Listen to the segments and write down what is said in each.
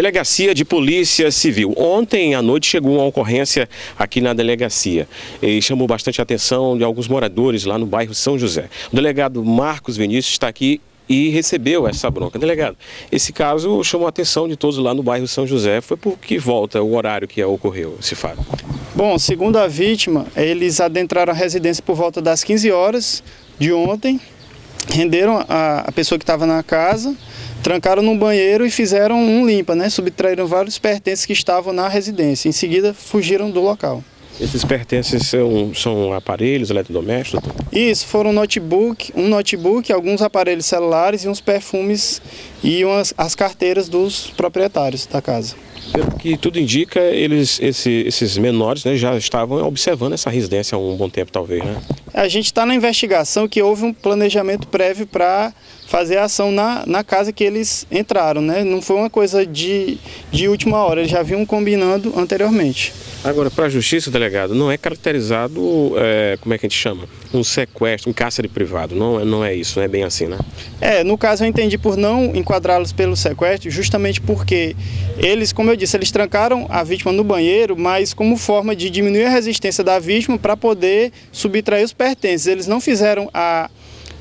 Delegacia de Polícia Civil. Ontem à noite chegou uma ocorrência aqui na delegacia e chamou bastante a atenção de alguns moradores lá no bairro São José. O delegado Marcos Vinícius está aqui e recebeu essa bronca. Delegado, esse caso chamou a atenção de todos lá no bairro São José. Foi por que volta o horário que ocorreu esse fato? Bom, segundo a vítima, eles adentraram a residência por volta das 15 horas de ontem, renderam a, a pessoa que estava na casa trancaram num banheiro e fizeram um limpa, né? Subtraíram vários pertences que estavam na residência. Em seguida, fugiram do local. Esses pertences são, são aparelhos eletrodomésticos? Isso, foram notebook, um notebook, alguns aparelhos celulares e uns perfumes e umas, as carteiras dos proprietários da casa. Pelo que tudo indica, eles, esse, esses menores né, já estavam observando essa residência há um bom tempo, talvez, né? A gente está na investigação que houve um planejamento prévio para fazer a ação na, na casa que eles entraram, né? Não foi uma coisa de, de última hora, eles já vinham combinando anteriormente. Agora, para a justiça, delegado, não é caracterizado, é, como é que a gente chama? Um sequestro, um cárcere privado. Não, é, não é isso, não é bem assim, né? É, no caso eu entendi por não enquadrá-los pelo sequestro, justamente porque eles, como eu disse, eles trancaram a vítima no banheiro, mas como forma de diminuir a resistência da vítima para poder subtrair os pertences. Eles não fizeram a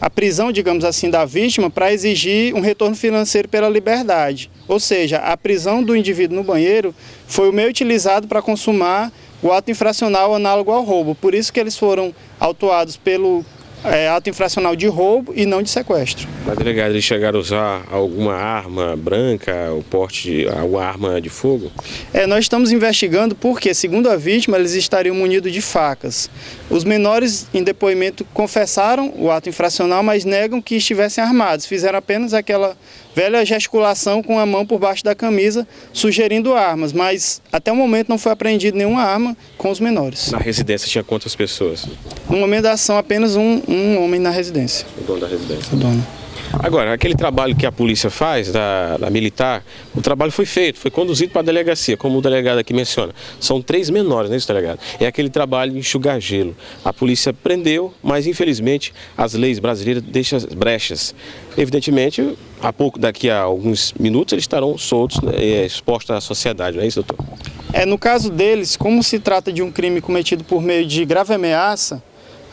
a prisão, digamos assim, da vítima para exigir um retorno financeiro pela liberdade. Ou seja, a prisão do indivíduo no banheiro foi o meio utilizado para consumar o ato infracional análogo ao roubo. Por isso que eles foram autuados pelo é, ato infracional de roubo e não de sequestro. Mas, delegado, eles chegaram a usar alguma arma branca, o porte alguma arma de fogo? É, nós estamos investigando porque, segundo a vítima, eles estariam munidos de facas. Os menores, em depoimento, confessaram o ato infracional, mas negam que estivessem armados. Fizeram apenas aquela velha gesticulação com a mão por baixo da camisa, sugerindo armas, mas até o momento não foi apreendido nenhuma arma com os menores. Na residência tinha quantas pessoas? No momento da ação, apenas um, um homem na residência. O dono da residência? O dono. Agora, aquele trabalho que a polícia faz, da, da militar, o trabalho foi feito, foi conduzido para a delegacia, como o delegado aqui menciona. São três menores, né, isso, delegado? É aquele trabalho de enxugar gelo. A polícia prendeu, mas infelizmente as leis brasileiras deixam brechas. Evidentemente, há pouco, daqui a alguns minutos, eles estarão soltos, né, expostos à sociedade, não é isso, doutor? É, no caso deles, como se trata de um crime cometido por meio de grave ameaça,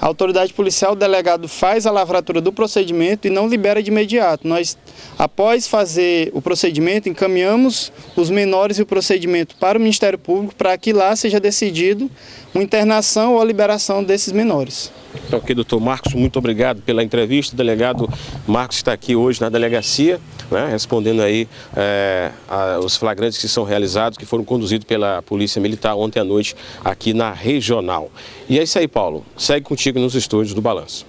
a autoridade policial, o delegado faz a lavratura do procedimento e não libera de imediato. Nós, após fazer o procedimento, encaminhamos os menores e o procedimento para o Ministério Público para que lá seja decidido uma internação ou a liberação desses menores. Então, ok, doutor Marcos, muito obrigado pela entrevista. O delegado Marcos está aqui hoje na delegacia, né, respondendo aí é, a, os flagrantes que são realizados, que foram conduzidos pela Polícia Militar ontem à noite aqui na Regional. E é isso aí, Paulo. Segue contigo nos estúdios do Balanço.